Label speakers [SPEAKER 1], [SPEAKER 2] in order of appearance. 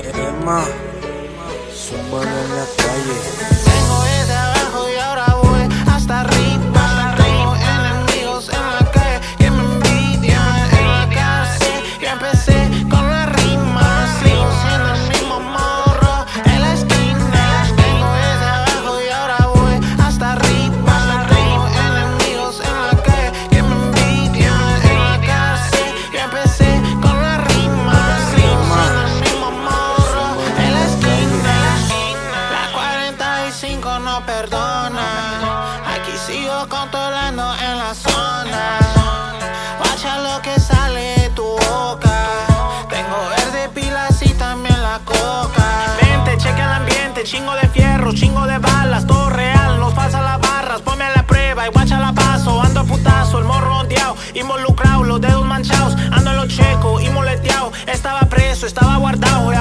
[SPEAKER 1] rima, zumba en la calle.
[SPEAKER 2] Desde abajo y ahora voy hasta arriba. Tengo enemigos en la calle que me envidian. En la cárcel yo empecé perdona. Aquí sigo controlando en la zona. Guacha lo que sale de tu boca. Tengo verde pilas y también la coca. Vente, cheque el ambiente, chingo de fierro, chingo de balas, todo real, nos pasa las barras, ponme la prueba y guacha la paso, ando a putazo, el morro ondeado, involucrado, los dedos manchados, ando en los checos y moleteado, estaba preso, estaba guardado